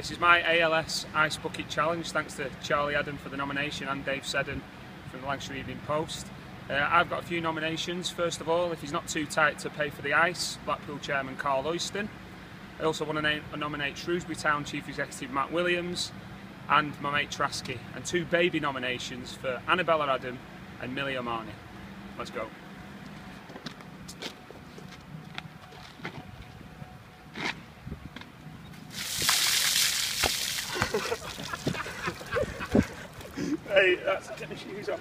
This is my ALS Ice Bucket Challenge, thanks to Charlie Adam for the nomination and Dave Seddon from the Lancashire Evening Post. Uh, I've got a few nominations. First of all, if he's not too tight to pay for the ice, Blackpool chairman Karl Oyston. I also want to name, nominate Shrewsbury Town Chief Executive Matt Williams and my mate Trasky. And two baby nominations for Annabella Adam and Millie Omani. Let's go. hey, that's get the shoes off.